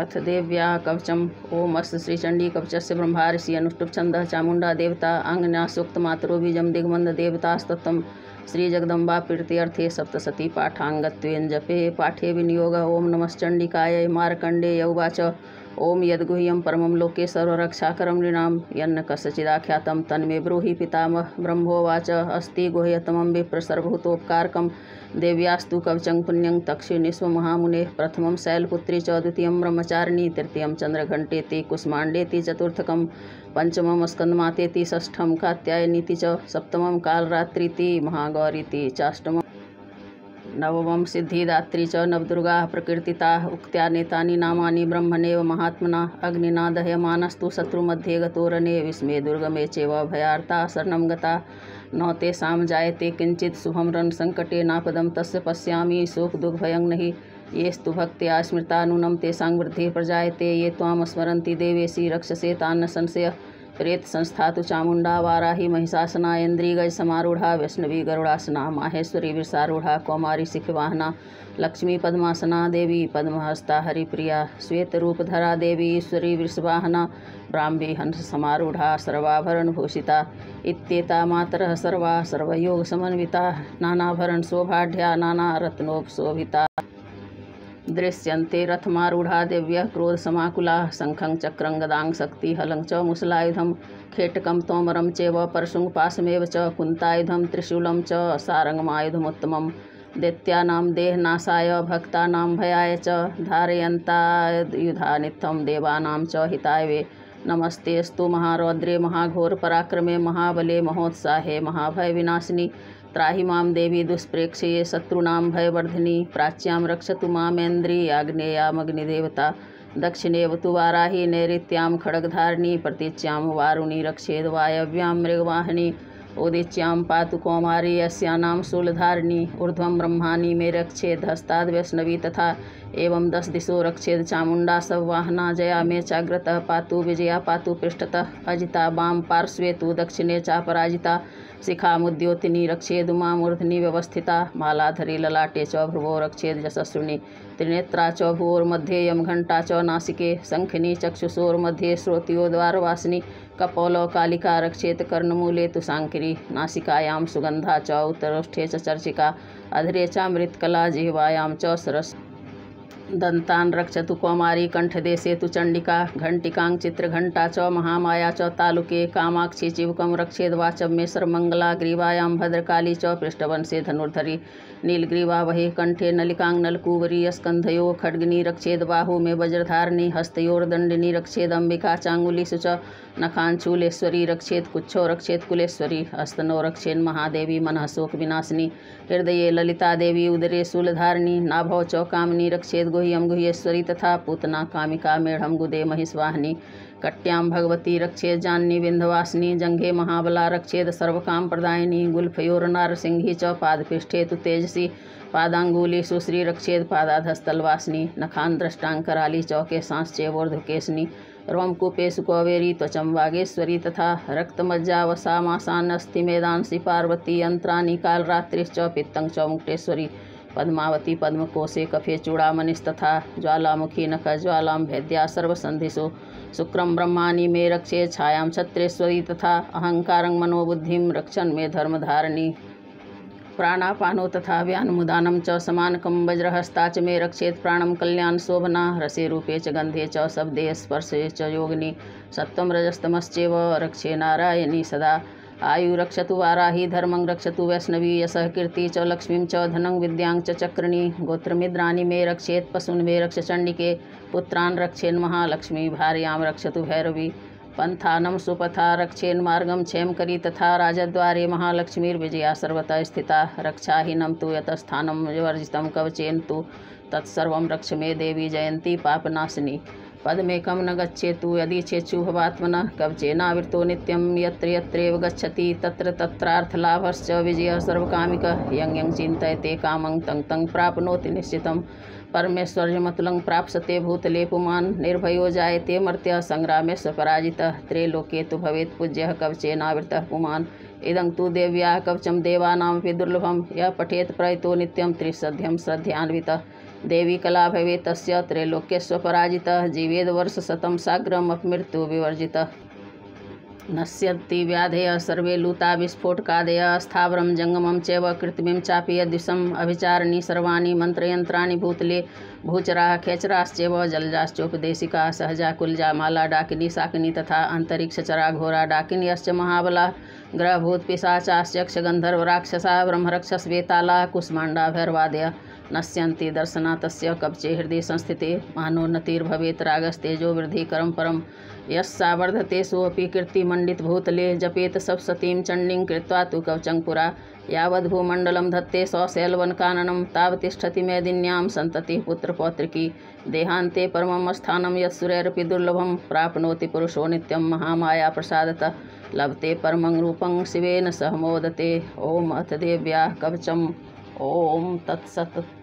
अथ देव्या कवचम ओम कवचम् ॐ अस्य श्रीचण्डीकवचस्य ब्रह्मार्षि अनुष्टुप छंद चामुंडा देवता अङ्गन्यासोक्तमातरो बीजं दिग्मन्ददेवतास्तत्त्वं श्रीजगदम्बा प्रीत्यर्थे सप्तशती पाठांगत्वेन जपे पाठे विनियोग। ओम नमश्चंडिकाय मारकंडे उवाच। ॐ यद्गुह्यं परमं लोके सर्वरक्षाकरं नृणां यन्न कस्यचिदाख्यातं तन्मे ब्रूहि पितामह ब्रह्मोवाच, अस्ति गुह्यतमं विप्रसर्वभूतोपकारकं, देव्यास्तु कवचं पुण्यं तक्षुनिस्वमहामुनेः प्रथमं शैलपुत्री च ब्रह्मचारिणी, तृतीयं चन्द्रघण्टेति कुष्माण्डेति चतुर्थकं, पञ्चमं स्कन्दमातेति षष्ठं कात्यायनीति च, सप्तमं कालरात्रीति महागौरीति चाष्टमम् नवमं सिद्धिदात्री च नवदुर्गाः प्रकीर्तिताः उक्त्यानेतानि नामानि ब्रह्मणेव महात्मना अग्निना दह्यमानस्तु शत्रुमध्ये गतोरणे विस्मे दुर्गमे चैव भयार्ता शरणं गता। न तेषां जायते किञ्चित् शुभं रणसङ्कटे नापदं तस्य पश्यामि शोकदुःखभयं नहि। येस्तु भक्त्या स्मृता नूनं तेषां वृद्धिः प्रजायते। ये त्वां स्मरन्ति देवेशि रक्षसे तान्न संशयः। प्रेत संस्था तो चामुंडा, वाराही, महिषासना इंद्रिगज समारूढ़ा, वैष्णवी गरुड़ासना माहेश्वरी, विरसारूढ़ा, कौमारी, सिखवाहना, लक्ष्मी, पद्मासना, देवी, पद्महस्ता, हरिप्रिया, श्वेत रूपधरा देवी, ईश्वरी, वृषवाहना, ब्राह्मी, हंस, समारूढ़ा, सर्वाभरण भूषिता, इत्येता, मातरः, सर्वा, सर्वयोग समन्विता, नानाभरण शोभाढ्या नाना रत्नोपशोभिता दृश्यन्ते रथमारूढ़ा दिव्यः क्रोधसमाकुलाः शङ्खं चक्रं गदां शक्तिहलं च मुसलायुधं खेटकं तोमरं चैव परशुङ्पाशमेव च कुन्तायुधं त्रिशूलं च सारङ्गमायुधमुत्तमं दैत्यानां देहनाशाय भक्तानां भयाय च धारयन्तायुधा नित्यं देवानां च हिताय वे नमस्तेऽस्तु महारौद्रे महाघोरपराक्रमे महाबले महोत्साहे महाभयविनाशिनि त्राहि माँ देवी दुष्प्रेक्षये शत्रूणां भयवर्धिनी, प्राच्यां रक्षतु मामेन्द्रियाग्नेयामग्निदेवता दक्षिणेव तु वाराही नैऋत्यां खड्गधारिणी, प्रतीच्यां वारुणी रक्षेद वायव्यां मृगवाहिनी उदिच्यां पातु कौमारी यस्यानां शूलधारिणी, ऊर्ध्वं ब्रह्माणी मे रक्षेद, हस्ताद् वैष्णवी तथा एवं दश दिशो रक्षेद् चामुण्डा सवाहना जया मे चाग्रतः पातु विजया पातु पृष्ठतः अजिता वां पार्श्वे तु दक्षिणे चापराजिता शिखामुद्योतिनी रक्षेदुमा मूर्धनि व्यवस्थिता मालाधरी ललाटे च भ्रुवो रक्षेद यशस्विनी त्रिनेत्रा च भुवोर्मध्ये यमघण्टा च नासिके शङ्खिनी चक्षुषोर्मध्ये श्रोत्योद्वारवासिनी कपोलो कालिका रक्षेत कर्णमूले तु साङ्किरी नासिकायां सुगन्धा च उत्तरोष्ठे च चर्चिका अधरे चामृतकला जिह्वायां च सरस् दन्तान् रक्षतु कौमारी कण्ठदेशे तु चण्डिका घण्टिकां चित्रघण्टा च महामाया च तालुके कामाक्षी चिवकं रक्षेद्वाचं मे सर्वमङ्गला ग्रीवायां भद्रकाली च पृष्ठवंशे धनुर्धरी नीलग्रीवा वहे कंठे नलिकां नलकुवरी स्कन्धयो खड्गिनी रक्षेद् बाहु मे वज्रधारिणी हस्तयोर्दण्डिनी रक्षेदम्बिका चाङ्गुलीषु च नखाञ्चूलेश्वरी रक्षेत् कुच्छो रक्षेत् कुलेश्वरी हस्तनो रक्षेन् महादेवी मनः शोकविनाशिनी हृदय ललिता देवी उदरे शूलधारिणी नाभौ च कामिनी रक्षेद् गुह्यं गुह्येश्वरी तथा पूतना कामिका मेढ़म गुदे महिषवाहिनी कट्यां भगवती रक्षेद जान्नी विन्ध्यवासिनी जंघे महाबला रक्षेद सर्वकाम प्रदायिनी गुल्फयोर्नारसिंही च पादपृष्ठे तु तेजसी पादाङ्गुलीषु श्रीरक्षेद पादाधस्तलवासिनी, नखान् द्रष्टाङ्कराली च केशांश्चैवोर्ध्वकेशिनी रोमकूपेषु कौवेरी त्वचं वागेश्वरी तथा रक्तमज्जावसामासान्नस्ति मेदांसि पार्वती यन्त्राणि कालरात्रिश्च पित्तं च मुक्तेश्वरी। पद्मावती पद्मकोशे कफे चूड़ामणिस्तथा ज्वालामुखी नखज्वालां भेद्या सर्वसन्धिषु शुक्रं ब्रह्माणि मे रक्षे, छायां छत्रेश्वरी तथा अहङ्कारं मनोबुद्धिं रक्षन् मे धर्मधारिणी। प्राणापानो तथा व्यानुमुदानं च समानकं वज्रहस्ता च मे रक्षेत् प्राणं कल्याणशोभना रसे रूपे च गन्धे च शब्दे स्पर्शे च योगिनी सत्त्वं रक्षे नारायणी सदा। आयु रक्षतु वाराही धर्मं रक्षतु वैष्णवी यशः कीर्ति च लक्ष्मीं च धनं विद्यां च चक्रणी गोत्रमिद्राणि मे रक्षेत् पशून् मे रक्ष चण्डिके पुत्रान् रक्षेन्महालक्ष्मी भार्यां रक्षतु भैरवी पन्थानं सुपथा रक्षेन्मार्गं क्षेमकरी तथा राजद्वारे महालक्ष्मीर्विजया सर्वतः स्थिता रक्षाहीनं तु यतस्थानं विवर्जितं कवचेन तु तत्सर्वं रक्ष मे देवी जयन्ती पापनाशिनी पदमेकं न गच्छेतु, यदि चेच्छुभवात्मनः कवचेनावृतो नित्यं, यत्र यत्रैव गच्छति, तत्र तत्रार्थलाभश्च विजयः सर्वकामिकः। यं यं चिन्तयते कामं, तं तं प्राप्नोति निश्चितं। परमेश्वर्यमतुलं प्राप्स्यते भूतले पुमान्, निर्भयो जायते मर्त्यः सङ्ग्रामे स पराजितः। त्रैलोके तु भवेत् पूज्यः कवचेनावृतः पुमान्। इदं तु देव्याः कवचं देवानामपि दुर्लभं। यः पठेत् प्रयतो नित्यं त्रिसध्यं श्रद्धयान्वितः। देवी कला भवेत् तस्य त्रैलोक्यस्वपराजितः जीवेद्वर्षशतं साग्रमपमृत्युविवर्जितः नश्यन्ति व्याधयः सर्वे लूता विस्फोटकादयः, स्थावरं जङ्गमं चैव कृत्रिमं चापि यद्विषम् अभिचारिणी सर्वाणि मन्त्रयन्त्राणि भूतले, भूचराः, खेचराश्चैव जलजाश्चोपदेशिका, सहजा कुलजा, माला, डाकिनी शाकिनी तथा अन्तरिक्षचरा, घोरा, डाकिन्यश्च महाबला ग्रहभूतपिशाचाश्च यक्षगन्धर्वराक्षसा ब्रह्मरक्षसवेताला, कुष्माण्डा, भैरवादयः। नश्यन्ति दर्शना तस्य कवचे हृदय संस्थिते, मानोन्नतिर्भवेत् रागस्तेजो वृद्धिकरं परं यस्सा वर्धते सोऽपि कीर्तिमण्डितभूतले जपेत सप्सतीं चण्डीं कृत्वा तु कवचं पुरा यावद्भूमण्डलं धत्ते सशैलवनकाननं तावतिष्ठति मेदिन्यां सन्ततिः पुत्रपौत्रिकी। देहान्ते परमं स्थानं यत्सुरैरपि दुर्लभं प्राप्नोति पुरुषो नित्यं महामायाप्रसादतः। लभते परमं रूपं शिवेन सह मोदते। ॐ अथ देव्याः कवचम् ॐ तत्सत्।